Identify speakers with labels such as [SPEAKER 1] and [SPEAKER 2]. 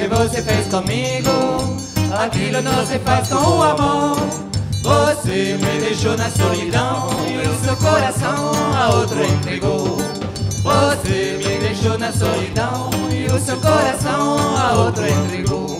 [SPEAKER 1] que você fez comigo, aquilo não se faz com o amor. Você me deixou na solidão e o seu coração a outro entregou. Você me deixou na solidão e o seu coração a outro entregou.